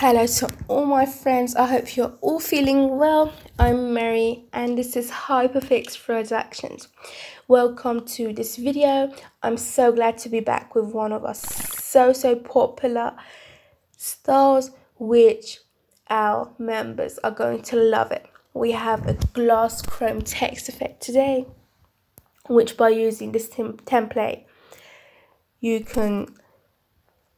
Hello to all my friends. I hope you're all feeling well. I'm Mary and this is Hyperpix Productions. Welcome to this video. I'm so glad to be back with one of our so so popular styles which our members are going to love it. We have a glass chrome text effect today which by using this template you can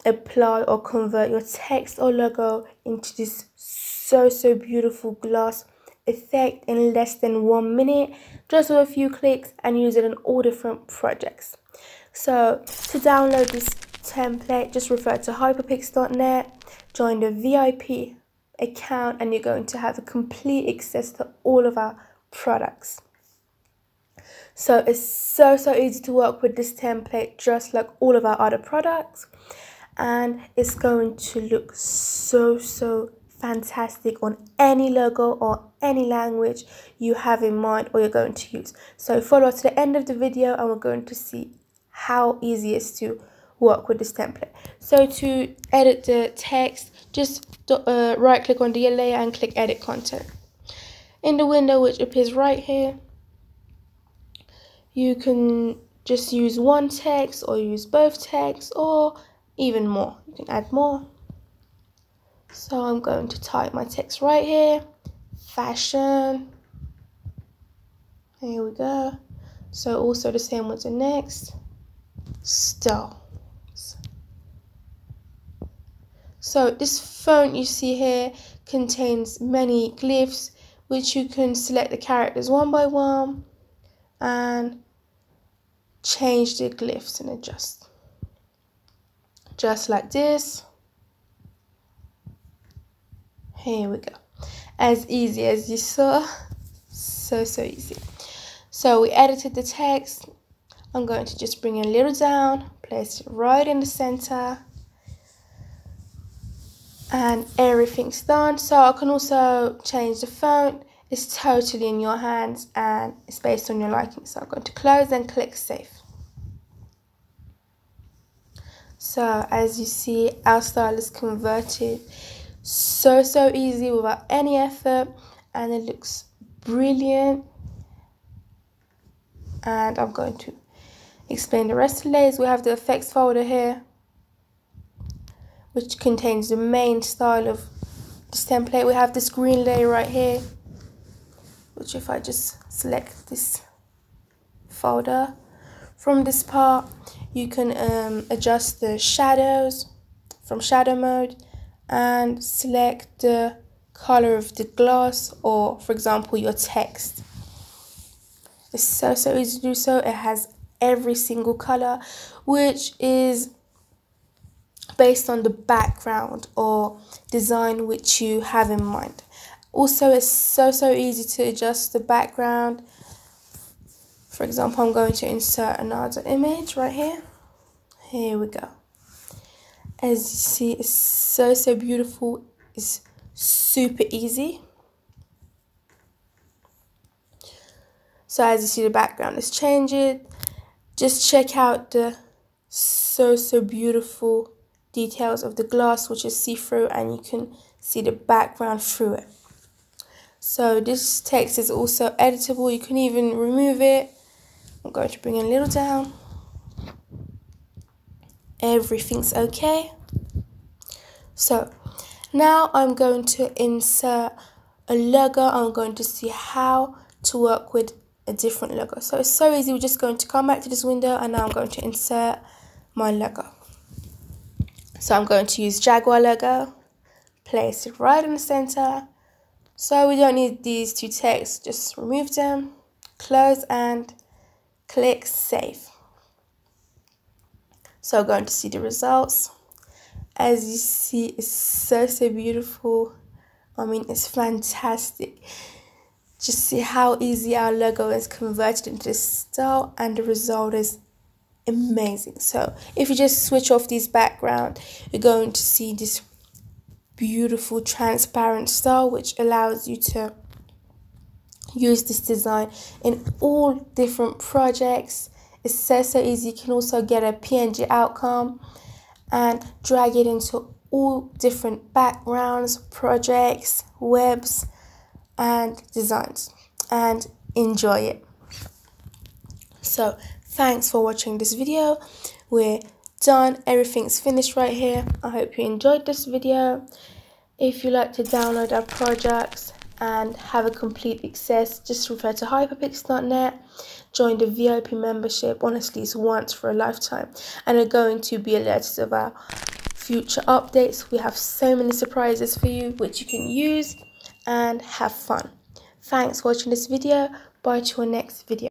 apply or convert your text or logo into this so so beautiful glass effect in less than one minute just with a few clicks and use it in all different projects. So to download this template just refer to hyperpix.net join the vip account and you're going to have a complete access to all of our products. So it's so so easy to work with this template just like all of our other products and it's going to look so so fantastic on any logo or any language you have in mind or you're going to use. So follow us to the end of the video and we're going to see how easy it is to work with this template. So to edit the text just uh, right click on the layer and click edit content. In the window which appears right here you can just use one text or use both texts or even more. You can add more. So I'm going to type my text right here. Fashion. Here we go. So also the same with the next. Styles. So this font you see here contains many glyphs which you can select the characters one by one and change the glyphs and adjust just like this. Here we go. As easy as you saw. So so easy. So we edited the text. I'm going to just bring it a little down place it right in the center. And everything's done. So I can also change the font. It's totally in your hands and it's based on your liking. So I'm going to close and click save so as you see our style is converted so so easy without any effort and it looks brilliant. And I'm going to explain the rest of the layers. We have the effects folder here which contains the main style of this template. We have this green layer right here which if I just select this folder from this part you can um, adjust the shadows from shadow mode and select the color of the glass or for example your text. It's so so easy to do so. It has every single color which is based on the background or design which you have in mind. Also it's so so easy to adjust the background for example, I'm going to insert another image right here. Here we go. As you see, it's so, so beautiful. It's super easy. So as you see, the background is changing. Just check out the so, so beautiful details of the glass, which is see-through, and you can see the background through it. So this text is also editable. You can even remove it I'm going to bring a little down. Everything's okay. So now I'm going to insert a logo. I'm going to see how to work with a different logo. So it's so easy. We're just going to come back to this window and now I'm going to insert my logo. So I'm going to use Jaguar logo, place it right in the center. So we don't need these two texts, just remove them, close and click save. So I'm going to see the results. As you see, it's so, so beautiful. I mean, it's fantastic. Just see how easy our logo is converted into this style and the result is amazing. So if you just switch off this background, you're going to see this beautiful transparent style which allows you to use this design in all different projects it's so so easy you can also get a png outcome and drag it into all different backgrounds, projects, webs, and designs and enjoy it. So thanks for watching this video. We're done. Everything's finished right here. I hope you enjoyed this video. If you like to download our projects and have a complete access, just refer to hyperpix.net. Join the VIP membership. Honestly, it's once for a lifetime. And are going to be alerted of our future updates. We have so many surprises for you, which you can use and have fun. Thanks for watching this video. Bye to our next video.